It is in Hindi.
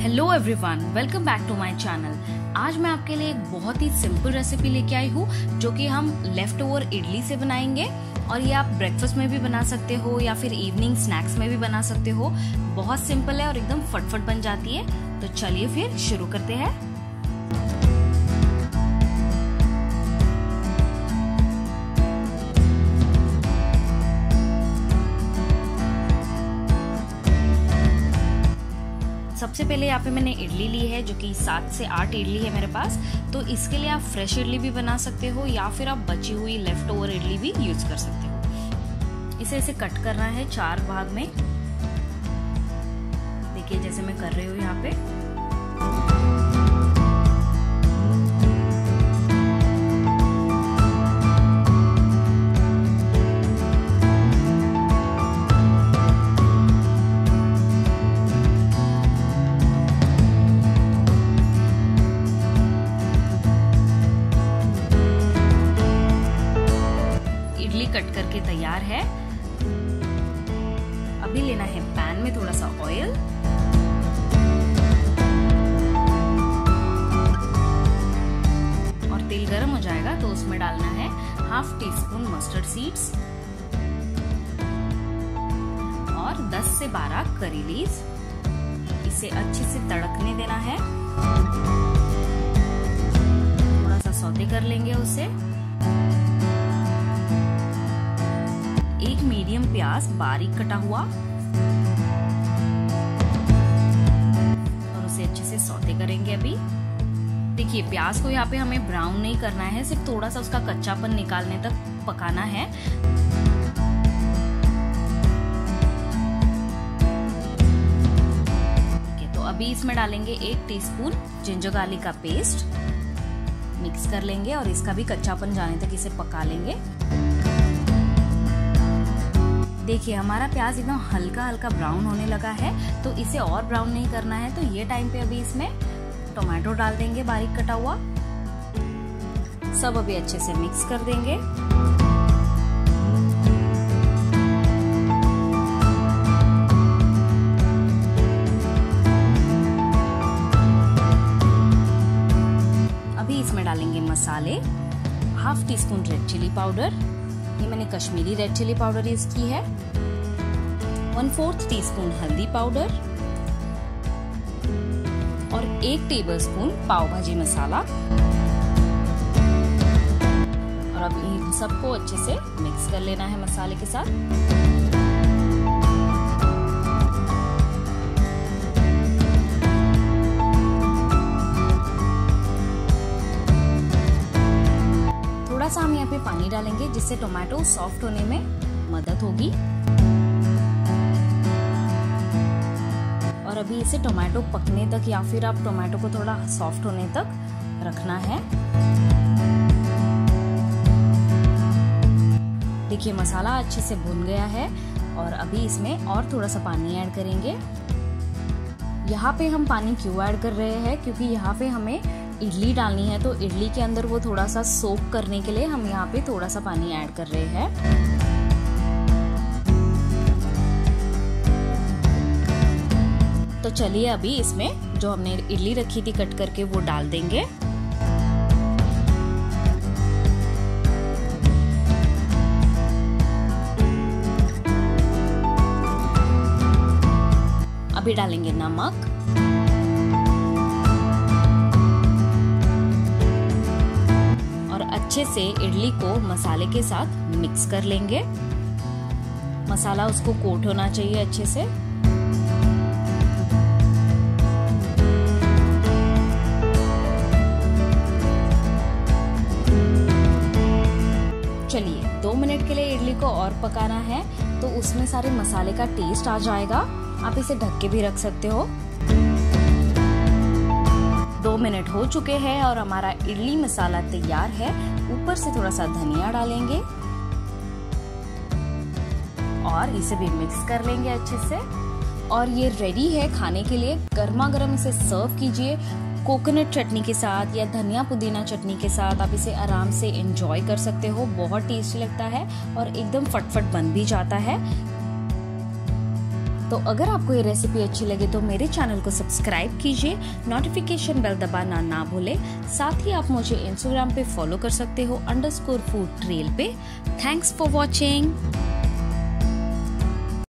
Hello everyone welcome back to my channel आज मैं आपके लिए एक बहुत ही सिंपल रेसिपी लेके आई हूँ, जो कि हम लेफ़्ट ओवर इडली से बनाएँगे, और ये आप ब्रेकफास्ट में भी बना सकते हो, या फिर इवनिंग स्नैक्स में भी बना सकते हो। बहुत सिंपल है और एकदम फटफट बन जाती है। तो चलिए फिर शुरू करते हैं। सबसे पहले यहाँ पे मैंने इडली ली है, जो कि सात से आठ इडली है मेरे पास। तो इसके लिए आप फ्रेश इडली भी बना सकते हो, या फिर आप बची हुई लेफ़्ट ओवर इडली भी यूज़ कर सकते हो। इसे ऐसे कट करना है चार भाग में। देखिए, जैसे मैं कर रही हूँ यहाँ पे। कट करके तैयार है। अभी लेना है पैन में थोड़ा सा ऑयल और तेल गर्म हो जाएगा तो उसमें डालना है half teaspoon mustard seeds और 10 से 12 करी लीव्स इसे अच्छे से तड़कने देना है। थोड़ा सा सौते कर लेंगे उसे। प्याज बारीक कटा हुआ। और उसे अच्छे से सौते करेंगे अभी। देखिए, प्याज को यहाँ पे हमें ब्राउन नहीं करना है, सिर्फ़ थोड़ा सा उसका कच्चापन निकालने तक पकाना है तो अभी इसमें डालेंगे एक टीस्पून जिंजर गार्लिक का पेस्ट। मिक्स कर लेंगे और इसका भी कच्चापन जाने तक इसे पका लेंगे। देखिए, हमारा प्याज एकदम हल्का हल्का ब्राउन होने लगा है तो इसे और ब्राउन नहीं करना है। तो ये टाइम पे अभी इसमें टोमेटो डाल देंगे बारीक कटा हुआ। सब अभी अच्छे से मिक्स कर देंगे। अभी इसमें डालेंगे मसाले, half teaspoon red chilli powder. मैंने Kashmiri red chilli powder use की है। वन फोर्थ टी स्पून हल्दी पाउडर और एक टेबल स्पून पाव भाजी मसाला। और अब इन सबको अच्छे से मिक्स कर लेना है मसाले के साथ। सा हम यहाँ पे पानी डालेंगे, जिससे टोमेटो सॉफ्ट होने में मदद होगी। और अभी इसे टोमेटो पकने तक या फिर आप टोमेटो को थोड़ा सॉफ्ट होने तक रखना है। देखिए, मसाला अच्छे से भुन गया है और अभी इसमें और थोड़ा सा पानी ऐड करेंगे। यहाँ पे हम पानी क्यों ऐड कर रहे हैं? क्योंकि यहाँ पे हमें इडली डालनी है तो इडली के अंदर वो थोड़ा सा सोप करने के लिए हम यहाँ पे थोड़ा सा पानी ऐड कर रहे हैं। तो चलिए अभी इसमें जो हमने इडली रखी थी कट करके वो डाल देंगे। अभी डालेंगे नमक। अच्छे से इडली को मसाले के साथ मिक्स कर लेंगे। मसाला उसको कोट होना चाहिए अच्छे से। चलिए, दो मिनट के लिए इडली को और पकाना है तो उसमें सारे मसाले का टेस्ट आ जाएगा। आप इसे ढक के भी रख सकते हो। दो मिनट हो चुके हैं और हमारा इडली मसाला तैयार है। ऊपर से थोड़ा सा धनिया डालेंगे। और इसे भी मिक्स कर लेंगे अच्छे से। और ये रेडी है खाने के लिए। गर्मा गर्म इसे सर्व कीजिए। कोकोनट चटनी के साथ या धनिया पुदीना चटनी के साथ आप इसे आराम से एंजॉय कर सकते हो। बहुत टेस्टी लगता है और एकदम फटफट बन भी जाता है। तो अगर आपको ये रेसिपी अच्छी लगे तो मेरे चैनल को सब्सक्राइब कीजिए नोटिफिकेशन बेल दबाना ना भूले। साथ ही आप मुझे इंस्टाग्राम पे फॉलो कर सकते हो अंडर स्कोर फ़ूड ट्रेल पे। Thanks for watching